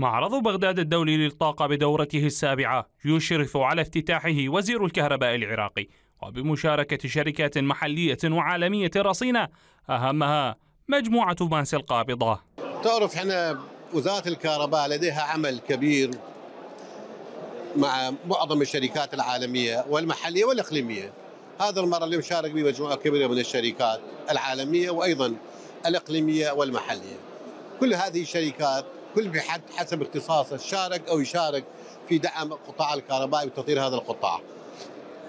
معرض بغداد الدولي للطاقة بدورته السابعة يشرف على افتتاحه وزير الكهرباء العراقي وبمشاركة شركات محلية وعالمية رصينة أهمها مجموعة ماس القابضة. تعرف إحنا وزارة الكهرباء لديها عمل كبير مع معظم الشركات العالمية والمحلية والإقليمية. هذا المرة اللي مشارك به مجموعة كبيرة من الشركات العالمية وأيضا الإقليمية والمحلية. كل هذه الشركات كل بحد حسب اختصاصه شارك أو يشارك في دعم قطاع الكهرباء وتطوير هذا القطاع.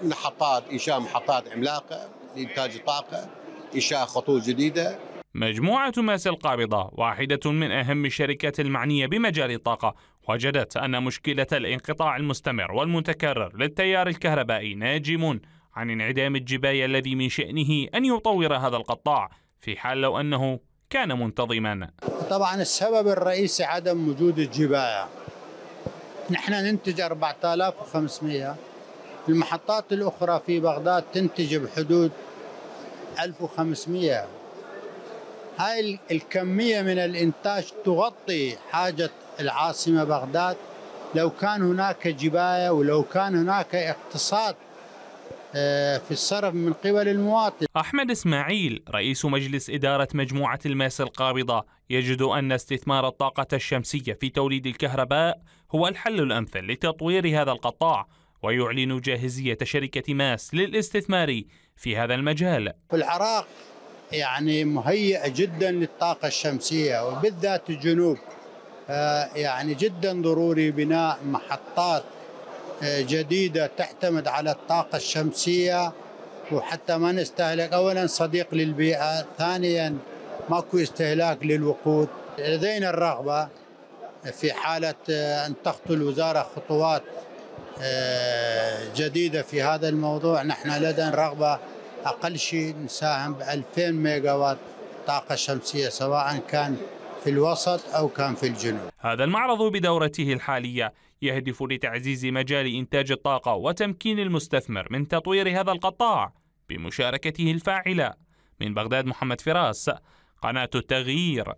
محطات إنشاء محطات عملاقة لإنتاج الطاقة إنشاء خطوط جديدة. مجموعة ماس القابضة واحدة من أهم الشركات المعنية بمجال الطاقة وجدت أن مشكلة الانقطاع المستمر والمتكرر للتيار الكهربائي ناجم عن انعدام الجباية الذي من شأنه أن يطور هذا القطاع في حال لو أنه كان منتظما. طبعا السبب الرئيسي عدم وجود الجباية. نحن ننتج 4500 المحطات الأخرى في بغداد تنتج بحدود 1500 هاي الكمية من الإنتاج تغطي حاجة العاصمة بغداد. لو كان هناك جباية ولو كان هناك اقتصاد في الصرف من قبل المواطن. أحمد إسماعيل رئيس مجلس إدارة مجموعة الماس القابضة يجد أن استثمار الطاقة الشمسية في توليد الكهرباء هو الحل الأمثل لتطوير هذا القطاع ويعلن جاهزية شركة ماس للاستثمار في هذا المجال. العراق يعني مهيئة جدا للطاقة الشمسية وبالذات الجنوب آه، يعني جدا ضروري بناء محطات آه، جديدة تعتمد على الطاقة الشمسية وحتى ما نستهلك أولا صديق للبيئة ثانيا ماكو استهلاك للوقود. لدينا الرغبة في حالة آه، أن تخطو الوزارة خطوات جديدة في هذا الموضوع. نحن لدينا رغبة أقل شيء نساهم ب 2000 ميجا وات طاقة شمسية سواء كان في الوسط أو كان في الجنوب. هذا المعرض بدورته الحالية يهدف لتعزيز مجال إنتاج الطاقة وتمكين المستثمر من تطوير هذا القطاع بمشاركته الفاعلة. من بغداد محمد فراس قناة التغيير.